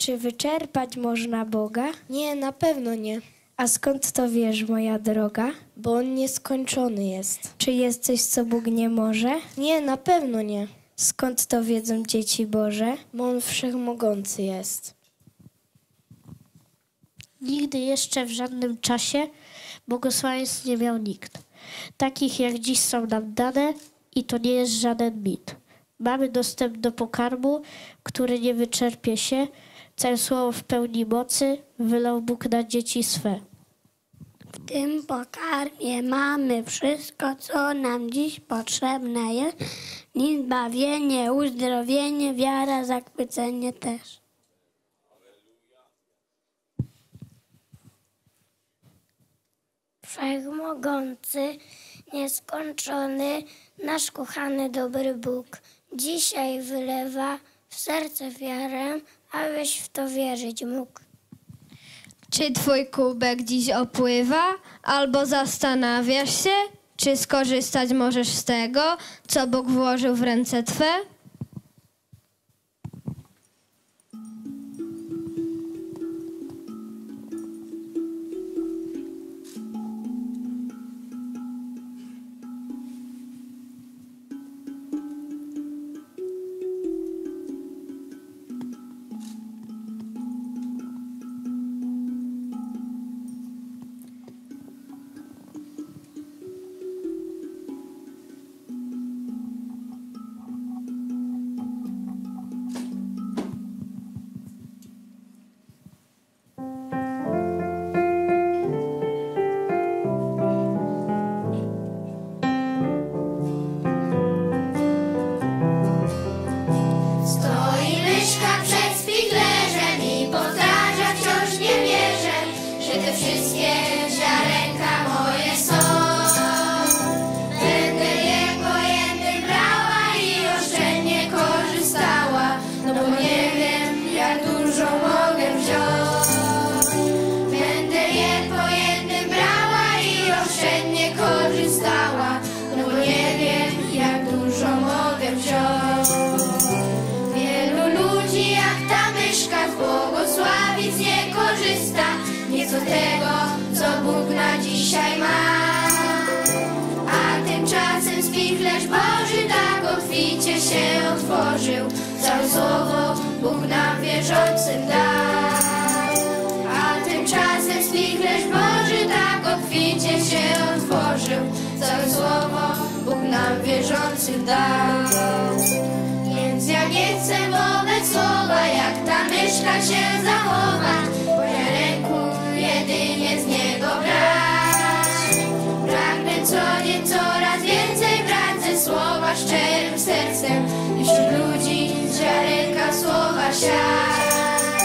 Czy wyczerpać można Boga? Nie, na pewno nie, A skąd to wiesz, moja droga? bo on nieskończony jest. Czy jest coś, co Bóg nie może? Nie, na pewno nie, Skąd to wiedzą dzieci Boże? bo on wszechmogący jest. Nigdy jeszcze w żadnym czasie błogosławieństw nie miał nikt. Takich jak dziś są nam dane i to nie jest żaden mit. Mamy dostęp do pokarmu, który nie wyczerpie się. Całe słowo w pełni mocy wylał Bóg na dzieci swe. W tym pokarmie mamy wszystko, co nam dziś potrzebne jest. Nim zbawienie, uzdrowienie, wiara, zachwycenie też. Wszechmogący, nieskończony, nasz kochany dobry Bóg, dzisiaj wylewa w serce wiarę, abyś w to wierzyć mógł. Czy twój kubek dziś opływa, albo zastanawiasz się, czy skorzystać możesz z tego, co Bóg włożył w ręce twe? Korzysta. Nie z tego, co Bóg na dzisiaj ma. A tymczasem spichlerz Boży tak obficie się otworzył. Całe słowo Bóg nam wierzącym dał. A tymczasem spichlerz Boży tak obficie się otworzył. Całe słowo Bóg nam wierzącym dał. Więc ja nie chcę wobec słowa, jak ta myszka się ręku jedynie z niego brać. Pragnę co dzień coraz więcej brać ze słowa szczerym sercem i wśród ludzi ziarenka słowa siać.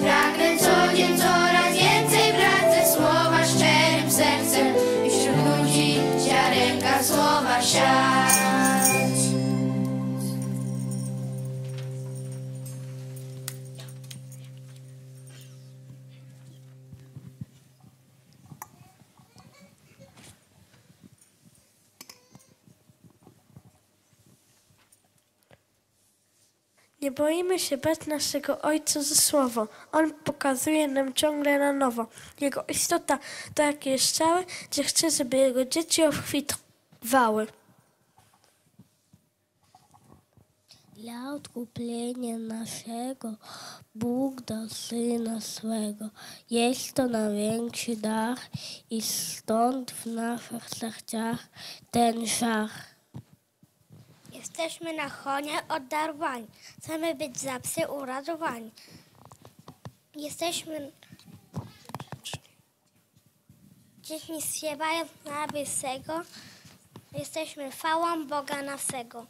Pragnę co dzień coraz więcej brać ze słowa szczerym sercem i wśród ludzi ziarenka słowa siać. Nie boimy się bać naszego Ojca za słowo. On pokazuje nam ciągle na nowo. Jego istota to jakie jest ciały, gdzie chce, żeby jego dzieci obfitowały. Dla odkupienia naszego Bóg dał Syna swego. Jest to największy dar i stąd w naszych sercach ten żar. Jesteśmy na chonie oddarowani. Chcemy być za psy uradowani. Jesteśmy dziećmi śpiewając na Wysego. Jesteśmy chwałą Boga naszego.